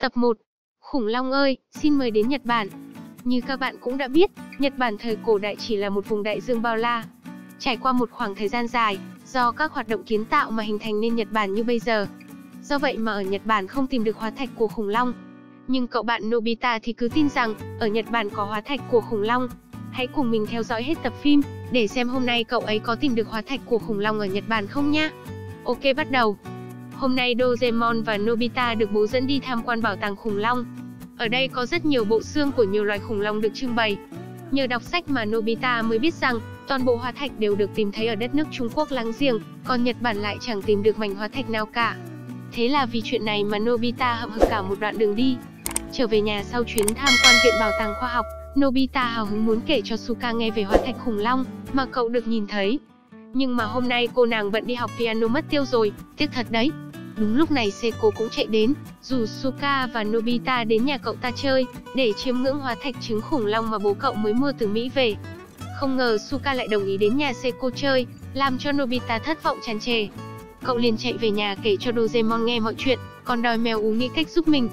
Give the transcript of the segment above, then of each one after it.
Tập 1 Khủng long ơi, xin mời đến Nhật Bản. Như các bạn cũng đã biết, Nhật Bản thời cổ đại chỉ là một vùng đại dương bao la. Trải qua một khoảng thời gian dài, do các hoạt động kiến tạo mà hình thành nên Nhật Bản như bây giờ. Do vậy mà ở Nhật Bản không tìm được hóa thạch của khủng long. Nhưng cậu bạn Nobita thì cứ tin rằng, ở Nhật Bản có hóa thạch của khủng long. Hãy cùng mình theo dõi hết tập phim, để xem hôm nay cậu ấy có tìm được hóa thạch của khủng long ở Nhật Bản không nhá. Ok bắt đầu. Hôm nay Doraemon và Nobita được bố dẫn đi tham quan bảo tàng khủng long. Ở đây có rất nhiều bộ xương của nhiều loài khủng long được trưng bày. Nhờ đọc sách mà Nobita mới biết rằng, toàn bộ hóa thạch đều được tìm thấy ở đất nước Trung Quốc láng giềng, còn Nhật Bản lại chẳng tìm được mảnh hóa thạch nào cả. Thế là vì chuyện này mà Nobita hậm hực cả một đoạn đường đi. Trở về nhà sau chuyến tham quan viện bảo tàng khoa học, Nobita hào hứng muốn kể cho Suka nghe về hóa thạch khủng long mà cậu được nhìn thấy. Nhưng mà hôm nay cô nàng bận đi học piano mất tiêu rồi, tiếc thật đấy. Đúng lúc này Seiko cũng chạy đến, dù Suka và Nobita đến nhà cậu ta chơi, để chiêm ngưỡng hóa thạch trứng khủng long mà bố cậu mới mua từ Mỹ về. Không ngờ Suka lại đồng ý đến nhà Seiko chơi, làm cho Nobita thất vọng tràn trề. Cậu liền chạy về nhà kể cho Doraemon nghe mọi chuyện, còn đòi mèo ú nghĩ cách giúp mình.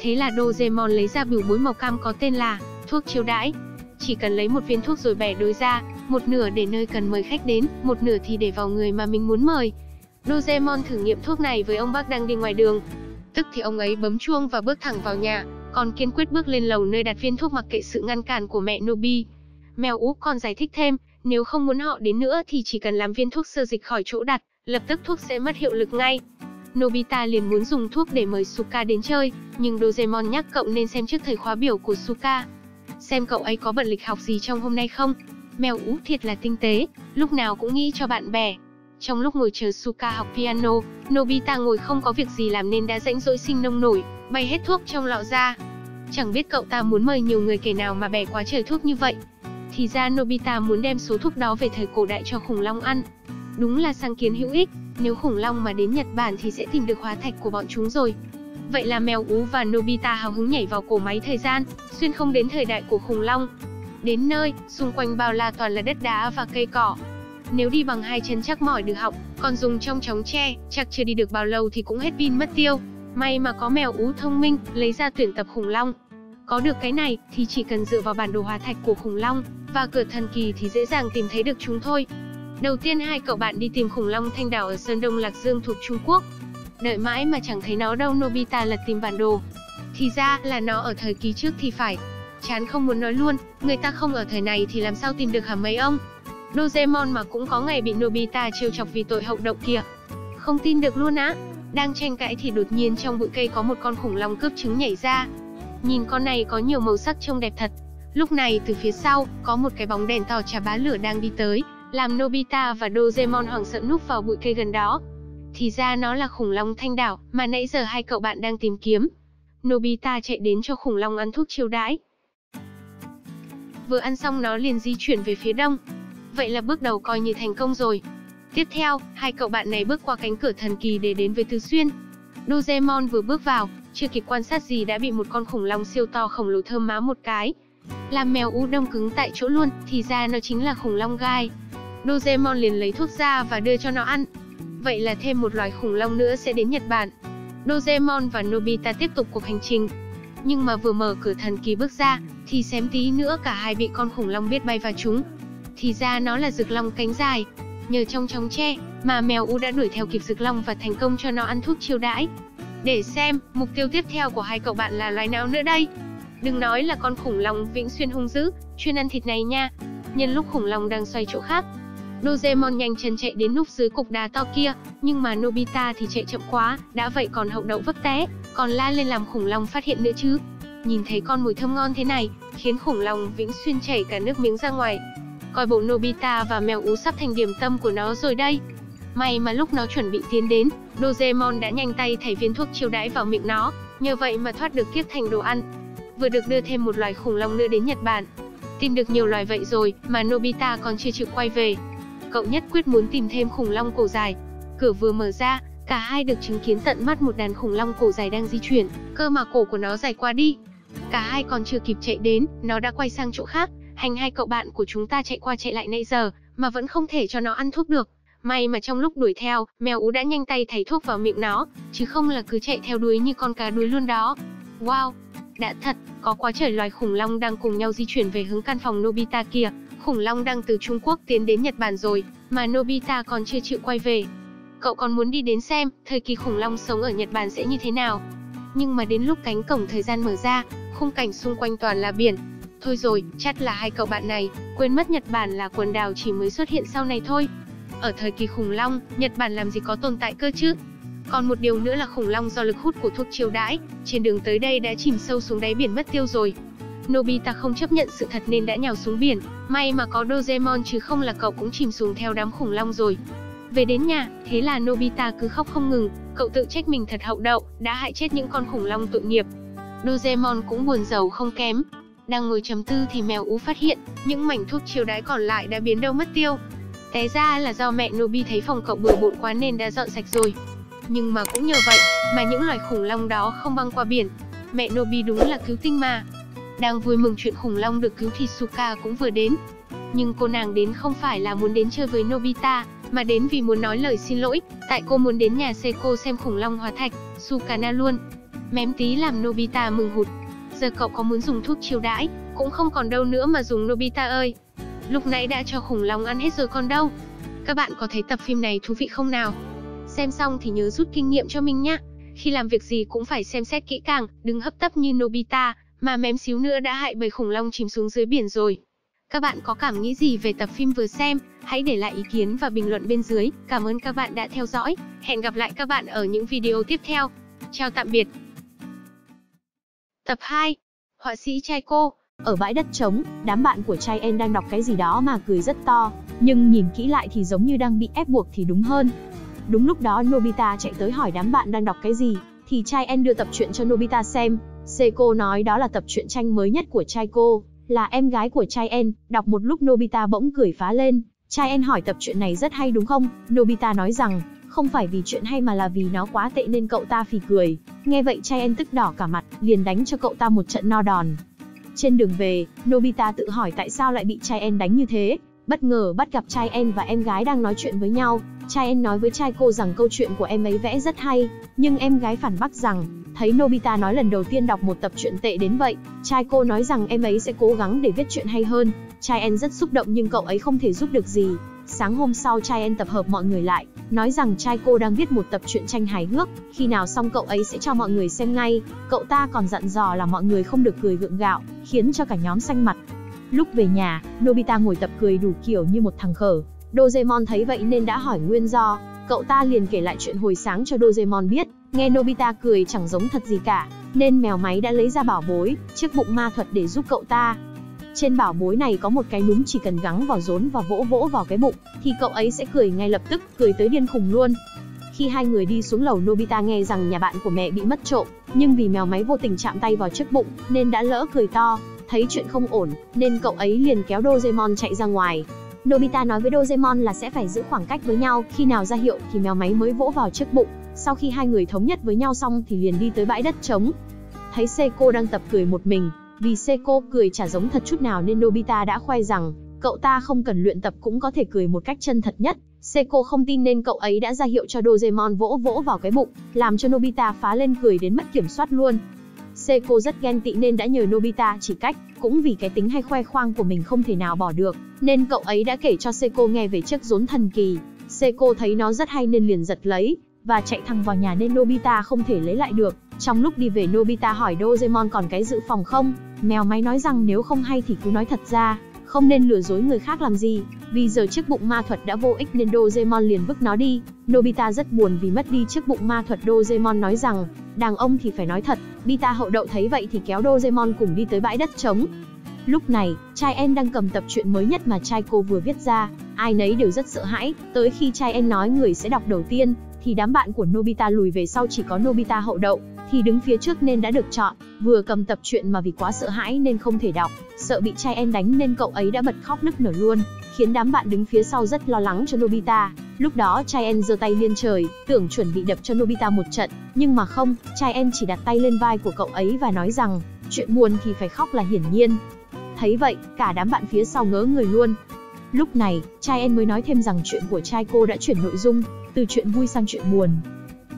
Thế là Doraemon lấy ra biểu bối màu cam có tên là thuốc chiêu đãi. Chỉ cần lấy một viên thuốc rồi bẻ đôi ra, một nửa để nơi cần mời khách đến, một nửa thì để vào người mà mình muốn mời. Doraemon thử nghiệm thuốc này với ông bác đang đi ngoài đường. Tức thì ông ấy bấm chuông và bước thẳng vào nhà, còn kiên quyết bước lên lầu nơi đặt viên thuốc mặc kệ sự ngăn cản của mẹ Nobi. Mèo úp còn giải thích thêm, nếu không muốn họ đến nữa thì chỉ cần làm viên thuốc sơ dịch khỏi chỗ đặt, lập tức thuốc sẽ mất hiệu lực ngay. Nobita liền muốn dùng thuốc để mời Suka đến chơi, nhưng Doraemon nhắc cậu nên xem trước thời khóa biểu của Suka. Xem cậu ấy có bận lịch học gì trong hôm nay không. Mèo ú thiệt là tinh tế, lúc nào cũng nghĩ cho bạn bè. Trong lúc ngồi chờ Suka học piano, Nobita ngồi không có việc gì làm nên đã rãnh rỗi sinh nông nổi, bay hết thuốc trong lọ ra. Chẳng biết cậu ta muốn mời nhiều người kể nào mà bẻ quá trời thuốc như vậy. Thì ra Nobita muốn đem số thuốc đó về thời cổ đại cho khủng long ăn. Đúng là sáng kiến hữu ích, nếu khủng long mà đến Nhật Bản thì sẽ tìm được hóa thạch của bọn chúng rồi. Vậy là mèo ú và Nobita hào hứng nhảy vào cổ máy thời gian, xuyên không đến thời đại của khủng long. Đến nơi, xung quanh bao la toàn là đất đá và cây cỏ. Nếu đi bằng hai chân chắc mỏi được họng, còn dùng trong chóng tre, chắc chưa đi được bao lâu thì cũng hết pin mất tiêu. May mà có mèo ú thông minh, lấy ra tuyển tập khủng long. Có được cái này, thì chỉ cần dựa vào bản đồ hóa thạch của khủng long, và cửa thần kỳ thì dễ dàng tìm thấy được chúng thôi. Đầu tiên hai cậu bạn đi tìm khủng long thanh đảo ở Sơn Đông Lạc Dương thuộc Trung Quốc. Đợi mãi mà chẳng thấy nó đâu Nobita lật tìm bản đồ. Thì ra là nó ở thời kỳ trước thì phải. Chán không muốn nói luôn, người ta không ở thời này thì làm sao tìm được hả mấy ông? Doraemon mà cũng có ngày bị Nobita trêu chọc vì tội hậu động kia, Không tin được luôn á. Đang tranh cãi thì đột nhiên trong bụi cây có một con khủng long cướp trứng nhảy ra. Nhìn con này có nhiều màu sắc trông đẹp thật. Lúc này từ phía sau, có một cái bóng đèn to trà bá lửa đang đi tới, làm Nobita và Doraemon hoảng sợ núp vào bụi cây gần đó. Thì ra nó là khủng long thanh đảo, mà nãy giờ hai cậu bạn đang tìm kiếm. Nobita chạy đến cho khủng long ăn thuốc chiêu đãi. Vừa ăn xong nó liền di chuyển về phía đông. Vậy là bước đầu coi như thành công rồi. Tiếp theo, hai cậu bạn này bước qua cánh cửa thần kỳ để đến với Tứ Xuyên. Doraemon vừa bước vào, chưa kịp quan sát gì đã bị một con khủng long siêu to khổng lồ thơm má một cái. Làm mèo u đông cứng tại chỗ luôn, thì ra nó chính là khủng long gai. Doraemon liền lấy thuốc ra và đưa cho nó ăn. Vậy là thêm một loài khủng long nữa sẽ đến Nhật Bản. Doraemon và Nobita tiếp tục cuộc hành trình. Nhưng mà vừa mở cửa thần kỳ bước ra, thì xém tí nữa cả hai bị con khủng long biết bay vào chúng. Thì ra nó là rực long cánh dài. Nhờ trong chóng tre, mà mèo U đã đuổi theo kịp rực long và thành công cho nó ăn thuốc chiêu đãi. Để xem, mục tiêu tiếp theo của hai cậu bạn là loài nào nữa đây? Đừng nói là con khủng long vĩnh xuyên hung dữ, chuyên ăn thịt này nha. Nhân lúc khủng long đang xoay chỗ khác, Doraemon nhanh chân chạy đến núp dưới cục đá to kia, nhưng mà Nobita thì chạy chậm quá, đã vậy còn hậu đậu vấp té, còn la lên làm khủng long phát hiện nữa chứ. Nhìn thấy con mùi thơm ngon thế này, khiến khủng long vĩnh xuyên chảy cả nước miếng ra ngoài. Coi bộ Nobita và mèo ú sắp thành điểm tâm của nó rồi đây. May mà lúc nó chuẩn bị tiến đến, Doraemon đã nhanh tay thảy viên thuốc chiêu đãi vào miệng nó, nhờ vậy mà thoát được kiếp thành đồ ăn. Vừa được đưa thêm một loài khủng long nữa đến Nhật Bản. Tìm được nhiều loài vậy rồi, mà Nobita còn chưa chịu quay về, cậu nhất quyết muốn tìm thêm khủng long cổ dài. Cửa vừa mở ra, cả hai được chứng kiến tận mắt một đàn khủng long cổ dài đang di chuyển, cơ mà cổ của nó dài qua đi. Cả hai còn chưa kịp chạy đến, nó đã quay sang chỗ khác, hành hai cậu bạn của chúng ta chạy qua chạy lại nãy giờ, mà vẫn không thể cho nó ăn thuốc được. May mà trong lúc đuổi theo, mèo ú đã nhanh tay thảy thuốc vào miệng nó, chứ không là cứ chạy theo đuối như con cá đuối luôn đó. Wow, đã thật, có quá trời loài khủng long đang cùng nhau di chuyển về hướng căn phòng Nobita kia. Khủng long đang từ Trung Quốc tiến đến Nhật Bản rồi, mà Nobita còn chưa chịu quay về. Cậu còn muốn đi đến xem, thời kỳ khủng long sống ở Nhật Bản sẽ như thế nào. Nhưng mà đến lúc cánh cổng thời gian mở ra, khung cảnh xung quanh toàn là biển. Thôi rồi, chắc là hai cậu bạn này, quên mất Nhật Bản là quần đảo chỉ mới xuất hiện sau này thôi. Ở thời kỳ khủng long, Nhật Bản làm gì có tồn tại cơ chứ? Còn một điều nữa là khủng long do lực hút của thuốc chiêu đãi, trên đường tới đây đã chìm sâu xuống đáy biển mất tiêu rồi. Nobita không chấp nhận sự thật nên đã nhào xuống biển, may mà có Doraemon chứ không là cậu cũng chìm xuống theo đám khủng long rồi. Về đến nhà, thế là Nobita cứ khóc không ngừng, cậu tự trách mình thật hậu đậu, đã hại chết những con khủng long tội nghiệp. Doraemon cũng buồn giàu không kém. Đang ngồi trầm tư thì mèo ú phát hiện, những mảnh thuốc chiêu đãi còn lại đã biến đâu mất tiêu. Té ra là do mẹ Nobi thấy phòng cậu bừa bộn quá nên đã dọn sạch rồi. Nhưng mà cũng nhờ vậy, mà những loài khủng long đó không băng qua biển. Mẹ Nobi đúng là cứu tinh mà. Đang vui mừng chuyện khủng long được cứu thì Suka cũng vừa đến. Nhưng cô nàng đến không phải là muốn đến chơi với Nobita, mà đến vì muốn nói lời xin lỗi, tại cô muốn đến nhà Seiko xem khủng long hóa thạch, Sukana luôn. Mém tí làm Nobita mừng hụt. Giờ cậu có muốn dùng thuốc chiêu đãi, cũng không còn đâu nữa mà dùng Nobita ơi. Lúc nãy đã cho khủng long ăn hết rồi còn đâu. Các bạn có thấy tập phim này thú vị không nào? Xem xong thì nhớ rút kinh nghiệm cho mình nhé. Khi làm việc gì cũng phải xem xét kỹ càng, đừng hấp tấp như Nobita, mà mém xíu nữa đã hại bầy khủng long chìm xuống dưới biển rồi. Các bạn có cảm nghĩ gì về tập phim vừa xem? Hãy để lại ý kiến và bình luận bên dưới. Cảm ơn các bạn đã theo dõi. Hẹn gặp lại các bạn ở những video tiếp theo. Chào tạm biệt. Tập 2. Họa sĩ trai cô Ở bãi đất trống, đám bạn của trai En đang đọc cái gì đó mà cười rất to, nhưng nhìn kỹ lại thì giống như đang bị ép buộc thì đúng hơn. Đúng lúc đó Nobita chạy tới hỏi đám bạn đang đọc cái gì, thì trai En đưa tập truyện cho Nobita xem. Seiko nói đó là tập truyện tranh mới nhất của trai cô, là em gái của trai En, đọc một lúc Nobita bỗng cười phá lên. Trai En hỏi tập truyện này rất hay đúng không? Nobita nói rằng, không phải vì chuyện hay mà là vì nó quá tệ nên cậu ta phì cười. Nghe vậy trai tức đỏ cả mặt, liền đánh cho cậu ta một trận no đòn. Trên đường về, Nobita tự hỏi tại sao lại bị trai đánh như thế. Bất ngờ bắt gặp trai em và em gái đang nói chuyện với nhau. Trai em nói với trai cô rằng câu chuyện của em ấy vẽ rất hay, nhưng em gái phản bác rằng, thấy Nobita nói lần đầu tiên đọc một tập truyện tệ đến vậy, trai cô nói rằng em ấy sẽ cố gắng để viết chuyện hay hơn. Trai em rất xúc động nhưng cậu ấy không thể giúp được gì. Sáng hôm sau trai En tập hợp mọi người lại, nói rằng trai cô đang viết một tập truyện tranh hài hước, khi nào xong cậu ấy sẽ cho mọi người xem ngay. Cậu ta còn dặn dò là mọi người không được cười gượng gạo, khiến cho cả nhóm xanh mặt. Lúc về nhà, Nobita ngồi tập cười đủ kiểu như một thằng khở. Doraemon thấy vậy nên đã hỏi nguyên do, cậu ta liền kể lại chuyện hồi sáng cho Doraemon biết. Nghe Nobita cười chẳng giống thật gì cả, nên mèo máy đã lấy ra bảo bối, chiếc bụng ma thuật để giúp cậu ta. Trên bảo bối này có một cái núm chỉ cần gắng vào rốn và vỗ vỗ vào cái bụng, thì cậu ấy sẽ cười ngay lập tức, cười tới điên khùng luôn. Khi hai người đi xuống lầu Nobita nghe rằng nhà bạn của mẹ bị mất trộm, nhưng vì mèo máy vô tình chạm tay vào chiếc bụng, nên đã lỡ cười to. Thấy chuyện không ổn, nên cậu ấy liền kéo Doraemon chạy ra ngoài. Nobita nói với Doraemon là sẽ phải giữ khoảng cách với nhau, khi nào ra hiệu thì mèo máy mới vỗ vào chiếc bụng. Sau khi hai người thống nhất với nhau xong thì liền đi tới bãi đất trống. Thấy Seiko đang tập cười một mình, vì Seiko cười chả giống thật chút nào nên Nobita đã khoe rằng, cậu ta không cần luyện tập cũng có thể cười một cách chân thật nhất. Seiko không tin nên cậu ấy đã ra hiệu cho Doraemon vỗ vỗ vào cái bụng, làm cho Nobita phá lên cười đến mất kiểm soát luôn. Seiko rất ghen tị nên đã nhờ Nobita chỉ cách, cũng vì cái tính hay khoe khoang của mình không thể nào bỏ được, nên cậu ấy đã kể cho Seiko nghe về chiếc rốn thần kỳ. Seiko thấy nó rất hay nên liền giật lấy, và chạy thẳng vào nhà nên Nobita không thể lấy lại được. Trong lúc đi về Nobita hỏi Doraemon còn cái dự phòng không? Mèo máy nói rằng nếu không hay thì cứ nói thật ra, không nên lừa dối người khác làm gì. Vì giờ chiếc bụng ma thuật đã vô ích nên Doraemon liền vứt nó đi. Nobita rất buồn vì mất đi chiếc bụng ma thuật Doraemon nói rằng, đàn ông thì phải nói thật. Bita hậu đậu thấy vậy thì kéo Doraemon cùng đi tới bãi đất trống. Lúc này, trai En đang cầm tập truyện mới nhất mà trai cô vừa viết ra, ai nấy đều rất sợ hãi, tới khi trai En nói người sẽ đọc đầu tiên, thì đám bạn của Nobita lùi về sau chỉ có Nobita hậu đậu, thì đứng phía trước nên đã được chọn, vừa cầm tập truyện mà vì quá sợ hãi nên không thể đọc, sợ bị trai En đánh nên cậu ấy đã bật khóc nức nở luôn, khiến đám bạn đứng phía sau rất lo lắng cho Nobita. Lúc đó trai En giơ tay lên trời, tưởng chuẩn bị đập cho Nobita một trận, nhưng mà không, trai En chỉ đặt tay lên vai của cậu ấy và nói rằng, chuyện buồn thì phải khóc là hiển nhiên. Thấy vậy, cả đám bạn phía sau ngớ người luôn. Lúc này, trai En mới nói thêm rằng chuyện của trai cô đã chuyển nội dung, từ chuyện vui sang chuyện buồn.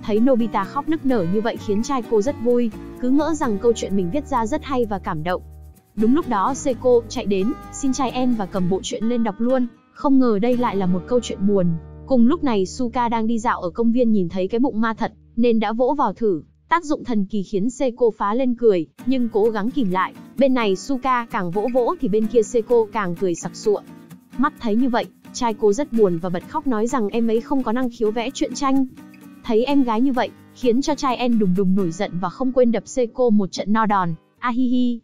Thấy Nobita khóc nức nở như vậy khiến trai cô rất vui, cứ ngỡ rằng câu chuyện mình viết ra rất hay và cảm động. Đúng lúc đó Seiko chạy đến, xin trai En và cầm bộ truyện lên đọc luôn, không ngờ đây lại là một câu chuyện buồn. Cùng lúc này Suka đang đi dạo ở công viên nhìn thấy cái bụng ma thật, nên đã vỗ vào thử. Tác dụng thần kỳ khiến Seiko phá lên cười, nhưng cố gắng kìm lại. Bên này Suka càng vỗ vỗ thì bên kia Seiko càng cười sặc sụa. Mắt thấy như vậy, trai cô rất buồn và bật khóc nói rằng em ấy không có năng khiếu vẽ truyện tranh. Thấy em gái như vậy, khiến cho trai En đùng đùng nổi giận và không quên đập Seiko một trận no đòn. Ahihi.